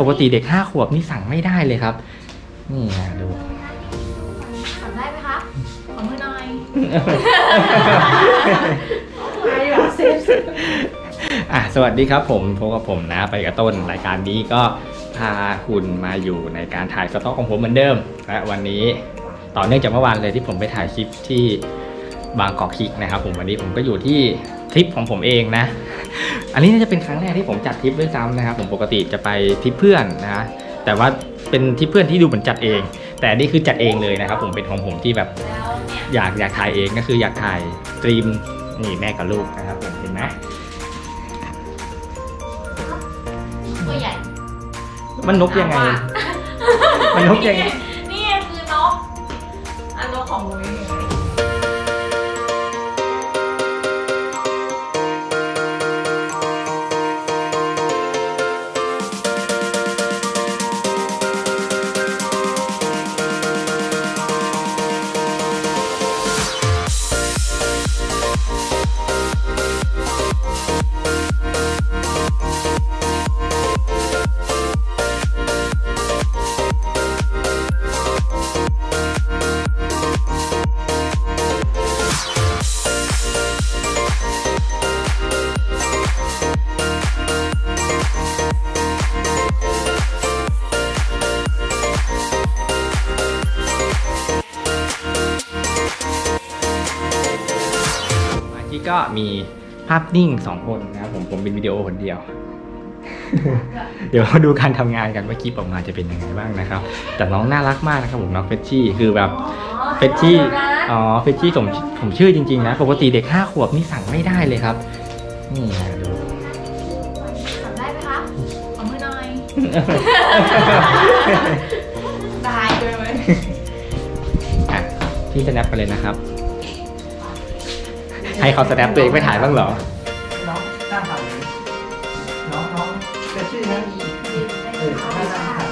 ปกติเด็กห้าขวบนี่สั่งไม่ได้เลยครับ นี่นะดู ทำได้ไหมคะขอมือหน่อยอะสวัสดีครับผมพบกับผมนะไปกับต้นรายการนี้ก็พาคุณมาอยู่ในการถ่ายสต็อกของผมเหมือนเดิมและวันนี้ต่อเนื่องจากเมื่อวานเลยที่ผมไปถ่ายคลิปที่บางกอกคลิกนะครับ ผมวันนี้ผมก็อยู่ที่ ทริปของผมเองนะ อันนี้น่าจะเป็นครั้งแรกที่ผมจัดทริปด้วยซ้ำนะครับ ผมปกติจะไปทริปเพื่อนนะแต่ว่าเป็นทริปเพื่อนที่ดูเหมือนจัดเอง แต่อันนี่คือจัดเองเลยนะครับ ผมเป็นของผมที่แบบแล้วเนี่ยอยากอยากถ่ายเองก็คืออยากถ่ายสตรีมนี่แม่กับลูกนะครับผมเห็นไหมตัวใหญ่ มันนกยังไง มันนกยังไงนี่ไงคือนกอันนกของมุ้ย กี้ก็มีภาพนิ่งสองคนนะครับผมผมเป็นวิดีโอคนเดียว เดี๋ยวมาดูการทำงานกันว่าคลิปออกมาจะเป็นยังไงบ้างนะครับ แต่น้องน่ารักมากนะครับผมน้องเฟชชี่คือแบบเฟชชี่อ๋อเฟชชี่ผมผมชื่อจริงๆนะปกติเด็กห้าขวบนี่สั่งไม่ได้เลยครับ นี่นะดูทำได้ไหมคะขอมือหน่อยได้ด้วยไหมอะพี่สแนปไปเลยนะครับ ให้เขาสแนปตัวเองไปถ่ายบ้างเหรอ น้องหน้าผ่านเลยน้องน้องจะชื่อนะเออหน้าหน้าผ่านไหน